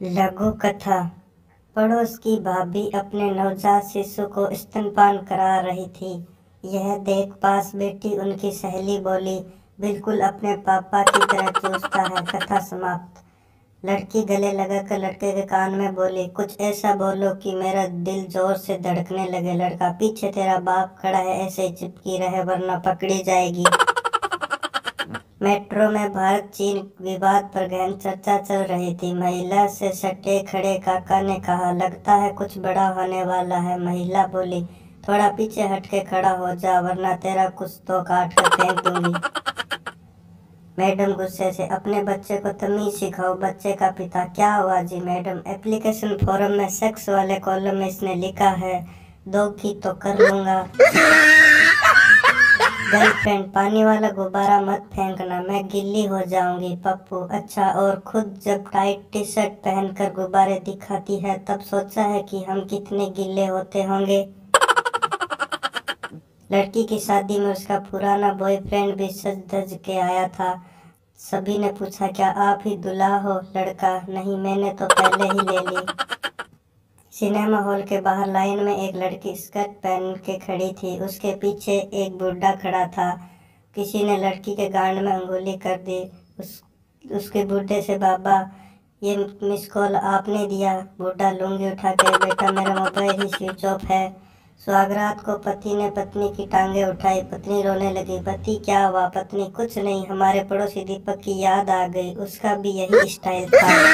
लघु कथा। पड़ोस की भाभी अपने नवजात शिशु को स्तनपान करा रही थी। यह देख पास बेटी उनकी सहेली बोली, बिल्कुल अपने पापा की तरह चूसता है, कथा समाप्त। लड़की गले लगाकर लड़के के कान में बोली, कुछ ऐसा बोलो कि मेरा दिल ज़ोर से धड़कने लगे। लड़का, पीछे तेरा बाप खड़ा है, ऐसे चिपकी रहे, वरना पकड़ी जाएगी। मेट्रो में भारत, चीन विवाद पर गहन चर्चा चल रही थी। महिला से सटे खड़े काका ने कहा, लगता है कुछ बड़ा होने वाला है। महिला बोली, थोड़ा पीछे हट के खड़ा हो जा, वरना तेरा कुछ तो काट कर फेंक दूँगी। मैडम गुस्से से, अपने बच्चे को तमीज सिखाओ, बच्चे का पिता क्या हुआ जी? मैडम, एप्लीकेशन फॉर्म में सेक्स वाले कॉलम में इसने लिखा है, दो की तो कर लूँगा। गर्लफ्रेंड पानी वाला गुब्बारा मत फेंकना, मैं गिल्ली हो जाऊँगी, पप्पू। अच्छा और खुद जब टाइट टी शर्ट पहनकर गुब्बारे दिखाती है, तब सोचा है कि हम कितने गिल्ले होते होंगे। लड़की की शादी में उसका पुराना बॉयफ्रेंड भी सज धज के आया था। सभी ने पूछा, क्या आप ही दुल्हा हो लड़का? नहीं, मैंने तो पहले ही ले ली। सिनेमा हॉल के बाहर लाइन में एक लड़की स्कर्ट पहन के खड़ी थी। उसके पीछे एक बुढ़ा खड़ा था। किसी ने लड़की के गांड में अंगुली कर दी। उस, उसके बूढ़े से, बाबा, ये मिस कॉल आपने दिया। बूढ़ा लूँगी उठा के, बेटा, मेरा मोबाइल ही स्विच ऑफ़ है। सुहागरात को पति ने पत्नी की टांगे उठाई। पत्नी रोने लगी। पति, क्या हुआ? पत्नी, कुछ नहीं। हमारे पड़ोसी दीपक की याद आ गई। उसका भी यही स्टाइल था।